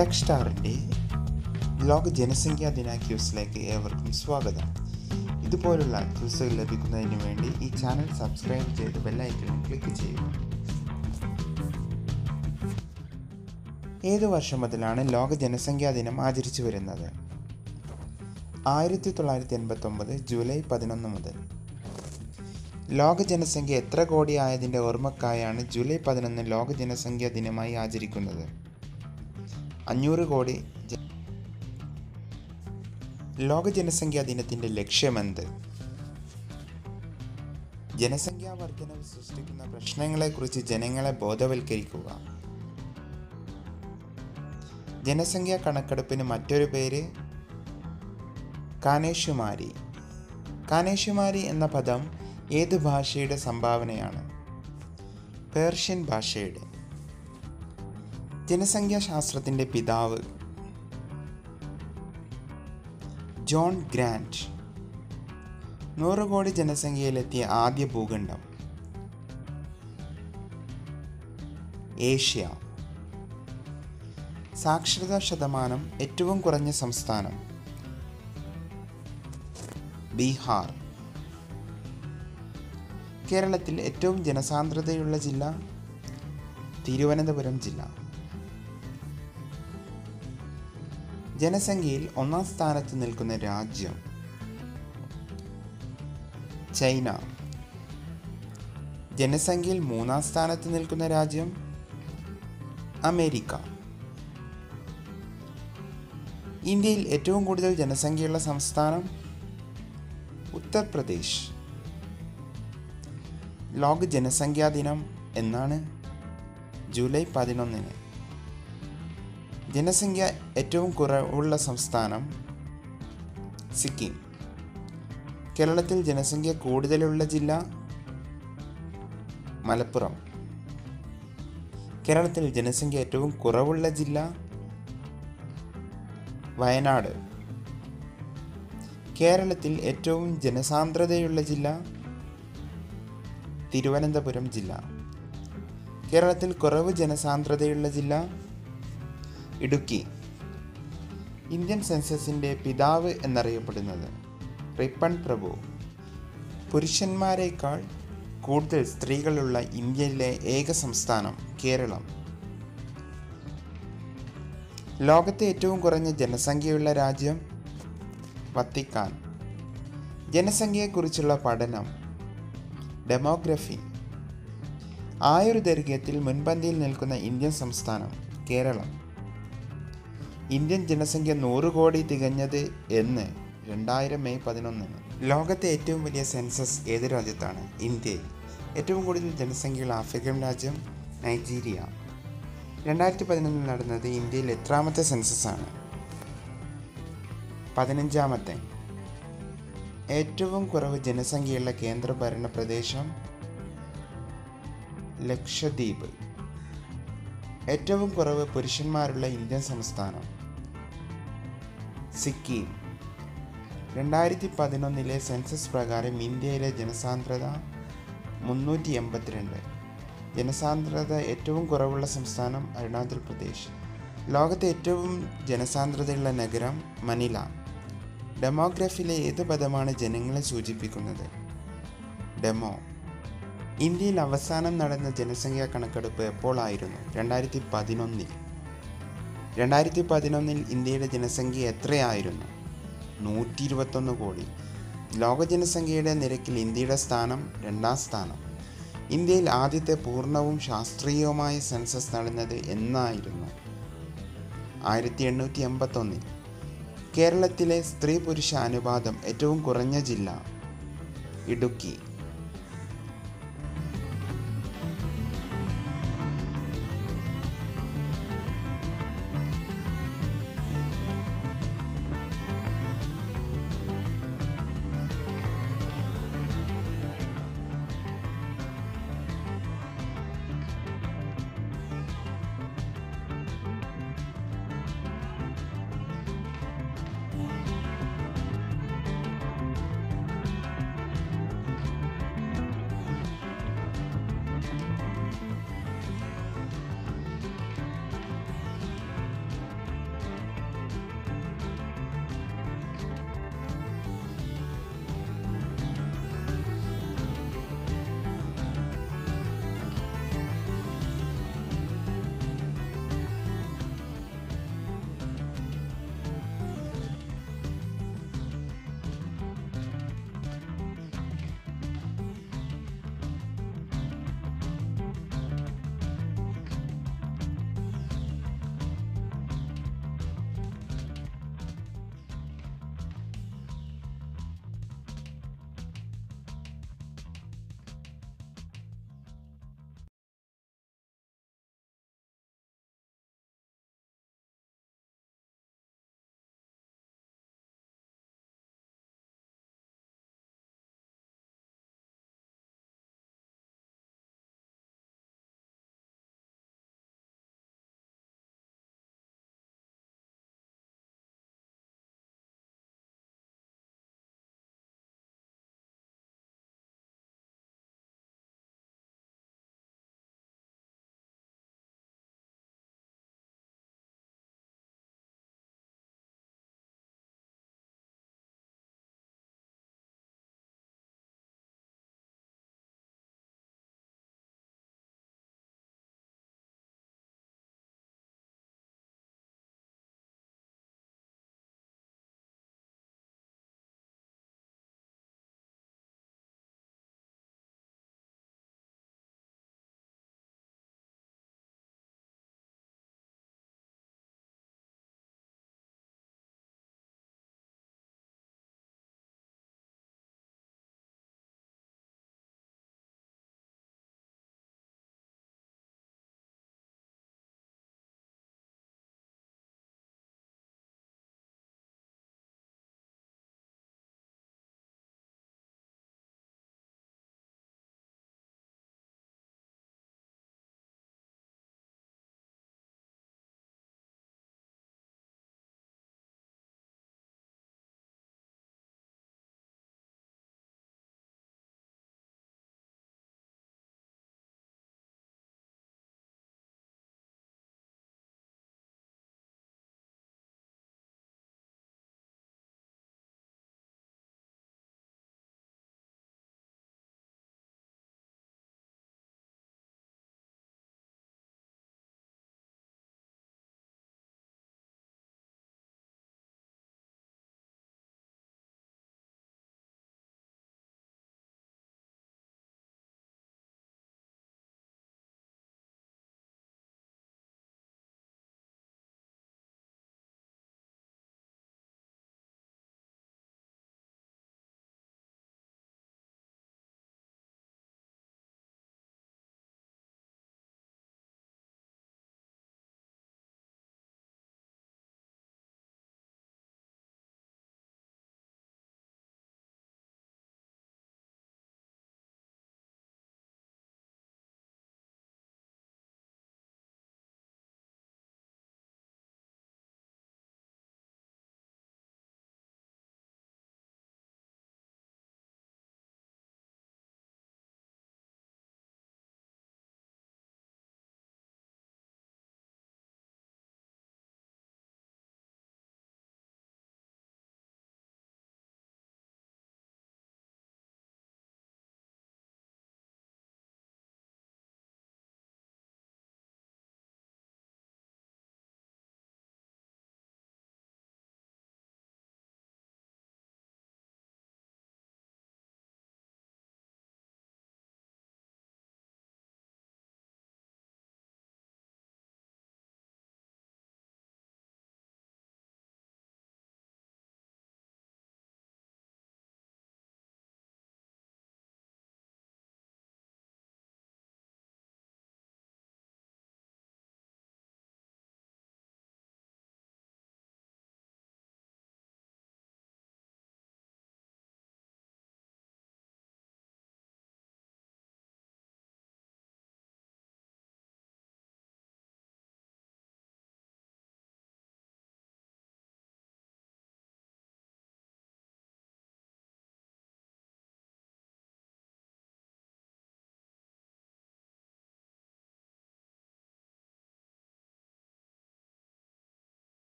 Tech സ്റ്റാറിന്റെ ലോക ജനസംഖ്യാ ദിന ക്യൂസിലേക്ക് ഏവർക്കും സ്വാഗതം. ഇതുപോലുള്ള ക്യൂസുകൾ ലഭിക്കുന്നതിന് വേണ്ടി ഈ ചാനൽ സബ്സ്ക്രൈബ് ചെയ്ത് ബെല്ലൈക്കണിൽ ക്ലിക്ക് ചെയ്യുക. ഏത് വർഷം മുതലാണ് ലോക ജനസംഖ്യാ ദിനം ആചരിച്ചു വരുന്നത്? ആയിരത്തി തൊള്ളായിരത്തി എൺപത്തൊമ്പത് ജൂലൈ പതിനൊന്ന് മുതൽ. ലോക ജനസംഖ്യ എത്ര കോടി ആയതിന്റെ ഓർമ്മക്കായാണ് ജൂലൈ പതിനൊന്ന് ലോക ജനസംഖ്യാ ദിനമായി ആചരിക്കുന്നത്? അഞ്ഞൂറ് കോടി ലോക ജനസംഖ്യാ ദിനത്തിന്റെ ലക്ഷ്യമെന്ത്? ജനസംഖ്യാ വർധനവ് സൃഷ്ടിക്കുന്ന പ്രശ്നങ്ങളെക്കുറിച്ച് ജനങ്ങളെ ബോധവൽക്കരിക്കുക. ജനസംഖ്യാ കണക്കെടുപ്പിന് മറ്റൊരു പേര് കാനേഷുമാരി. കാനേഷുമാരി എന്ന പദം ഏത് ഭാഷയുടെ സംഭാവനയാണ്? പേർഷ്യൻ ഭാഷയുടെ. ജനസംഖ്യാശാസ്ത്രത്തിന്റെ പിതാവ്. ജോൺ ഗ്രാൻഡ് നൂറ് കോടി ജനസംഖ്യയിലെത്തിയ ആദ്യ ഭൂഖണ്ഡം. ഏഷ്യ. സാക്ഷരതാ ശതമാനം ഏറ്റവും കുറഞ്ഞ സംസ്ഥാനം. ബീഹാർ. കേരളത്തിൽ ഏറ്റവും ജനസാന്ദ്രതയുള്ള ജില്ല തിരുവനന്തപുരം ജില്ല. ജനസംഖ്യയിൽ ഒന്നാം സ്ഥാനത്ത് നിൽക്കുന്ന രാജ്യം ചൈന. ജനസംഖ്യയിൽ മൂന്നാം സ്ഥാനത്ത് നിൽക്കുന്ന രാജ്യം അമേരിക്ക. ഇന്ത്യയിൽ ഏറ്റവും കൂടുതൽ ജനസംഖ്യയുള്ള സംസ്ഥാനം ഉത്തർപ്രദേശ്. ലോക ജനസംഖ്യാ ദിനം എന്നാണ് ജൂലൈ പതിനൊന്നിന്. ജനസംഖ്യ ഏറ്റവും കുറവുള്ള സംസ്ഥാനം സിക്കിം. കേരളത്തിൽ ജനസംഖ്യ കൂടുതലുള്ള ജില്ല മലപ്പുറം. കേരളത്തിൽ ജനസംഖ്യ ഏറ്റവും കുറവുള്ള ജില്ല വയനാട്. കേരളത്തിൽ ഏറ്റവും ജനസാന്ദ്രതയുള്ള ജില്ല തിരുവനന്തപുരം ജില്ല. കേരളത്തിൽ കുറവ് ജനസാന്ദ്രതയുള്ള ജില്ല ഇടുക്കി. ഇന്ത്യൻ സെൻസസിന്റെ പിതാവ് എന്നറിയപ്പെടുന്നത് റിപ്പൺ പ്രഭു. പുരുഷന്മാരെക്കാൾ കൂടുതൽ സ്ത്രീകളുള്ള ഇന്ത്യയിലെ ഏക സംസ്ഥാനം കേരളം. ലോകത്തെ ഏറ്റവും കുറഞ്ഞ ജനസംഖ്യയുള്ള രാജ്യം വത്തിക്കാൻ. ജനസംഖ്യയെക്കുറിച്ചുള്ള പഠനം. ഡെമോഗ്രഫി. ആയുർദൈർഘ്യത്തിൽ മുൻപന്തിയിൽ നിൽക്കുന്ന ഇന്ത്യൻ സംസ്ഥാനം കേരളം. ഇന്ത്യൻ ജനസംഖ്യ നൂറ് കോടി തികഞ്ഞത് എന്ന് രണ്ടായിരം മെയ് പതിനൊന്നിന്. ലോകത്തെ ഏറ്റവും വലിയ സെൻസസ് ഏത് രാജ്യത്താണ്? ഇന്ത്യയിൽ. ഏറ്റവും കൂടുതൽ ജനസംഖ്യയുള്ള ആഫ്രിക്കൻ രാജ്യം നൈജീരിയ. രണ്ടായിരത്തി പതിനൊന്നിൽ നടന്നത് ഇന്ത്യയിൽ എത്രാമത്തെ സെൻസസ് ആണ്? പതിനഞ്ചാമത്തെ. ഏറ്റവും കുറവ് ജനസംഖ്യയുള്ള കേന്ദ്രഭരണ പ്രദേശം ലക്ഷദ്വീപ്. ഏറ്റവും കുറവ് പുരുഷന്മാരുള്ള ഇന്ത്യൻ സംസ്ഥാനം. സിക്കിം. രണ്ടായിരത്തി പതിനൊന്നിലെ സെൻസസ് പ്രകാരം ഇന്ത്യയിലെ ജനസാന്ദ്രത മുന്നൂറ്റി എൺപത്തിരണ്ട് ജനസാന്ദ്രത ഏറ്റവും കുറവുള്ള സംസ്ഥാനം അരുണാചൽ പ്രദേശ്. ലോകത്തെ ഏറ്റവും ജനസാന്ദ്രതയുള്ള നഗരം മനില. ഡെമോഗ്രഫിയിലെ ഏത് പദമാണ് ജനങ്ങളെ സൂചിപ്പിക്കുന്നത്? ഡെമോ. ഇന്ത്യയിൽ അവസാനം നടന്ന ജനസംഖ്യാ കണക്കെടുപ്പ് എപ്പോഴായിരുന്നു രണ്ടായിരത്തി പതിനൊന്നിൽ രണ്ടായിരത്തി പതിനൊന്നിൽ ഇന്ത്യയുടെ ജനസംഖ്യ എത്രയായിരുന്നു? നൂറ്റി ഇരുപത്തൊന്ന് കോടി. ലോക ജനസംഖ്യയുടെ നിരക്കിൽ ഇന്ത്യയുടെ സ്ഥാനം രണ്ടാം സ്ഥാനം. ഇന്ത്യയിൽ ആദ്യത്തെ പൂർണവും ശാസ്ത്രീയവുമായ സെൻസസ് നടന്നത് എന്നായിരുന്നു? ആയിരത്തി എണ്ണൂറ്റി എൺപത്തൊന്നിൽ കേരളത്തിലെ സ്ത്രീ പുരുഷ അനുപാതം ഏറ്റവും കുറഞ്ഞ ജില്ല ഇടുക്കി.